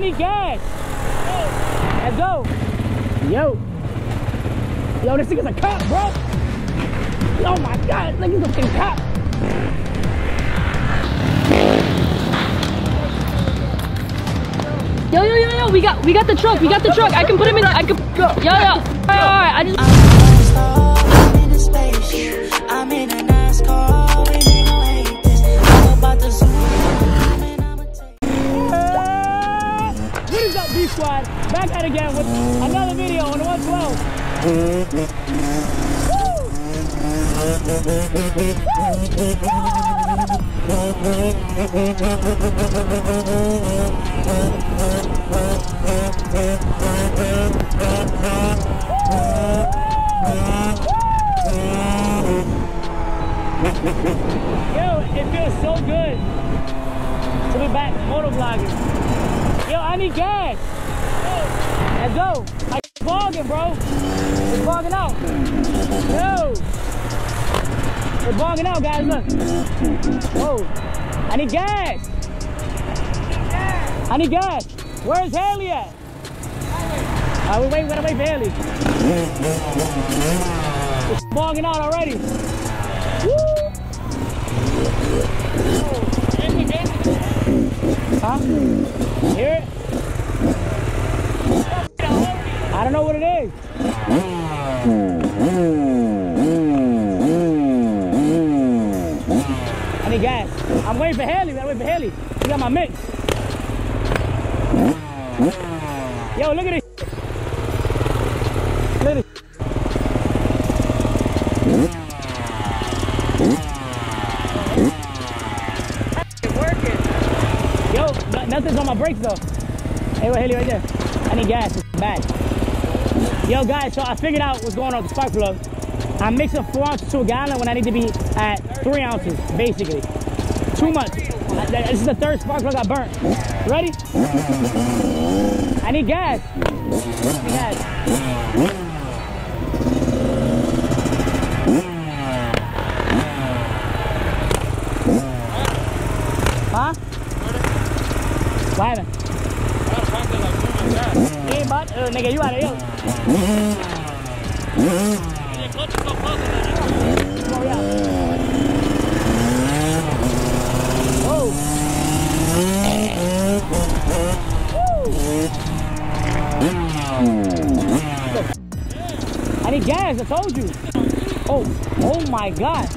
need gas. Let's go. Yo. Yo, this nigga's a cop, bro. Oh my god, this nigga's a fucking cop. Yo, yo, yo, yo, we got we got the truck, we got the truck. I can put him in, I can, go. yo, yo. Alright, alright, I just. I'm in a spaceship. I'm in a NASCAR. Squad? Back at again with another video on the 112. Yo, it feels so good to be back motovlogging. Yo, I need gas. Let's go. I bogging, bro. It's bogging out. Yo. It's bogging out, guys. Look. Whoa. I need gas. I need gas. Where's Haley at? Uh, we wait, we gotta wait for Haley. It's bogging out already. For Haley. She got my mix. Yo, look at this. Look at this. Yo, nothing's on my brakes though. Hey, wait, Haley, right there. I need gas. It's bad. Yo, guys, so I figured out what's going on with the spark plug. I'm mixing four ounces to a gallon when I need to be at three ounces, basically. Too much. This is the third spark plug I burnt. Ready? I need gas. I need gas. Huh? What happened? Hey, bud, uh, nigga, you out of here. Oh, yeah. Whoa. I need gas, I told you. Oh, oh my God.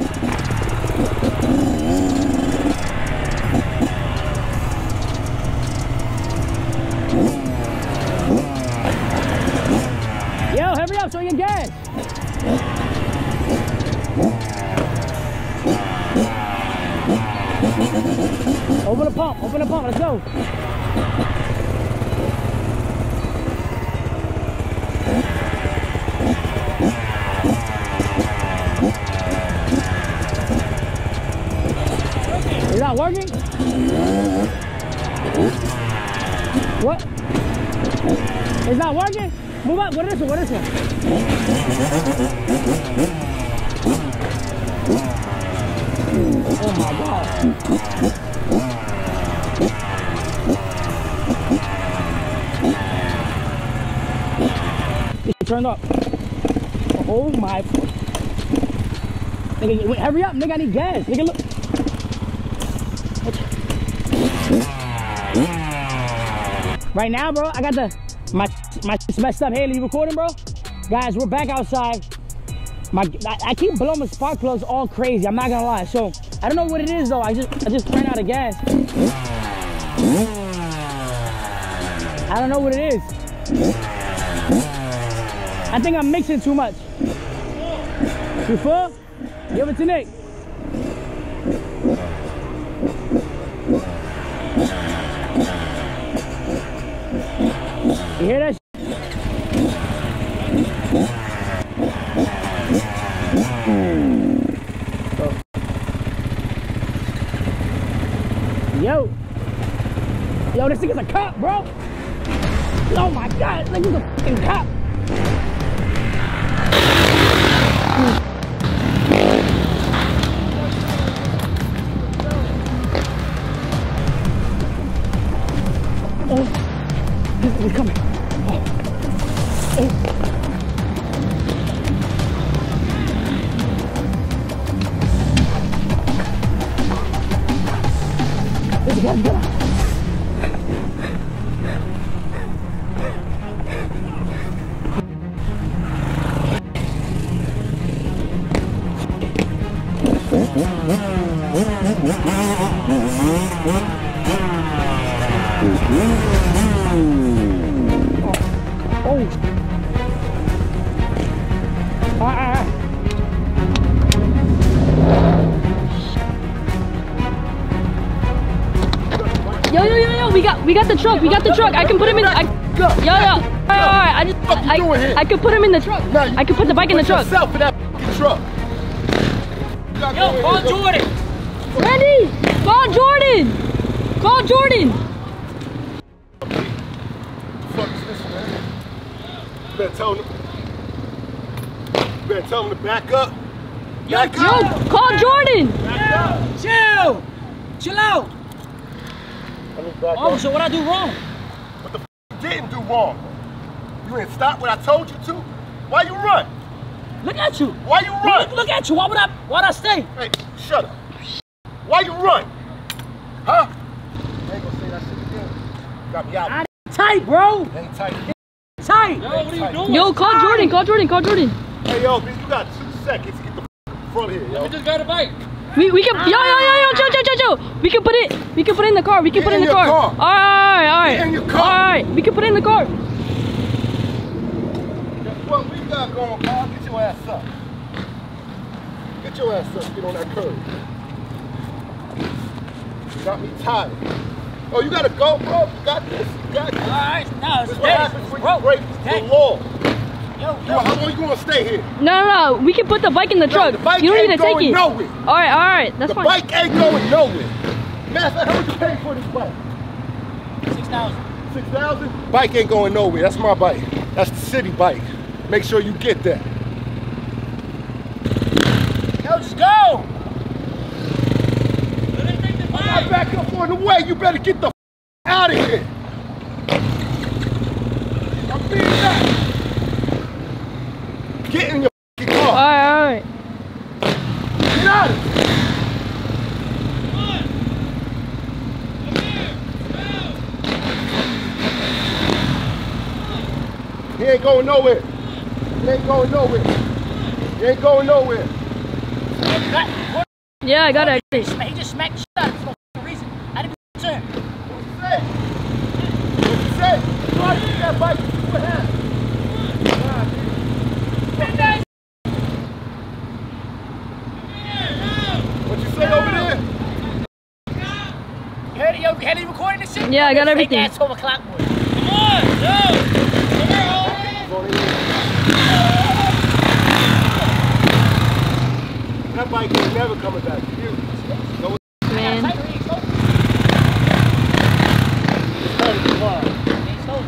Pump, open the pump, let's go. Is that working? What? It's working? Move up. What is one? What is one? Oh my god. It turned up. Oh my. Nigga, wait, hurry up, nigga. I need gas. Nigga, look. Right now, bro, I got the my my messed up. Haley, you recording, bro? Guys, we're back outside. My I, I keep blowing my spark plugs all crazy. I'm not gonna lie. So I don't know what it is though. I just I just ran out of gas. I don't know what it is. I think I'm mixing too much. You full? Give it to Nick. You hear that? Yo. Yo, this nigga's a cop, bro. Oh my god, this nigga's a fucking cop. Oh. He's, coming. This guy's gonna. Yo, yo, yo, yo, we got, we got the truck. We got the truck. I can put him in. I, Go. yo, yo. All right, all right. I just, What I, you doing here? I could put him in the truck. Now I could put the bike in the truck. yourself in that truck. You gotta go Yo, in call here, go- Jordan. Randy, call Jordan. Call Jordan. fuck is this, man? You better tell him. You better tell him to back up. Back Yo, up. call Jordan. Back up. Chill. Chill out. Let Oh, up. so what I do wrong? What the f- you didn't do wrong? You didn't stop what I told you to. Why you run? Look at you. Why you run? Look, look at you. Why would I? Why'd I stay? Hey, shut up. Why you run? Huh? I ain't gonna say that shit again. Got me out. I tight, bro. Ain't tight. Tight. Yo, what are you doing? Yo, call Jordan. Call Jordan. Call Jordan. Hey, yo, bitch, you got two seconds to get the f- from here, yo. just got a bike. We, we can yo yo yo yo Joe Joe Joe Joe. We can put it we can put it in the car. We can Get put it in in the your car. car. All right all right. Get in your car. All right. We can put it in the car. What we got going, Carl? Get your ass up. Get your ass up. Get on that curb. You got me tired. Oh, you gotta go, bro. You got this. You got this. All right. No, it's This is what happens when Bro, you break dead. the law. Yo, Yo, yo. how long you gonna stay here? No no no. We can put the bike in the truck. the bike you don't ain't need to take going it. nowhere. All right all right. That's the fine. bike ain't going nowhere. Matter of fact, how much you pay for this bike? Six thousand. Six thousand? Bike ain't going nowhere. That's my bike. That's the city bike. Make sure you get that. Yo, just go. I back up on the way. You better get the f- out of here. I'm being back. Get in your car. right all right. Get out of here. He ain't going nowhere. He ain't going nowhere. He ain't going nowhere. Yeah I got it. he just smacked the shit out of me for no fucking reason. I didn't turn. What you say? What you say? Try to get that bike. See what happens. Nah, dude. What you say over there? You heard it, yo? You had it recording this shit? Yeah, I got everything. ass 12 o'clock boy. Come on, yo. That bike ain't never coming back to you. No, Man. it's part of the crime.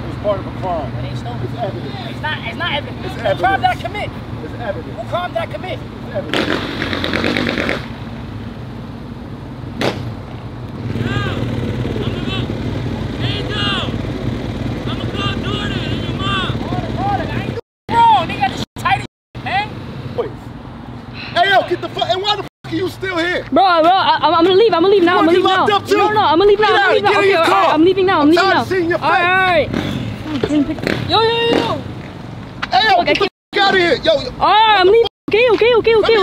It's part of a crime. It's evidence. It's not, it's not evidence. It's What crime did I evidence. commit? It's evidence. What crime did I commit? It's evidence. Wrong, nigga, this shit tight as shit, man. Please. Hey, yo, get the fuck. And why the fuck are you still here? Bro, bro, I, I'm I'm gonna leave. I'm gonna leave now. I'm gonna leave now. locked up too? No, no, I'm gonna leave now. Get I'm out, leave now. get in Okay, your all right, car. I'm leaving now. I'm I'm leaving tired now. of seeing your All right, all right. Yo, yo, yo, yo. Hey, yo, okay, get out of here. Yo, yo. All right, I'm leaving. Okay, okay, okay, okay.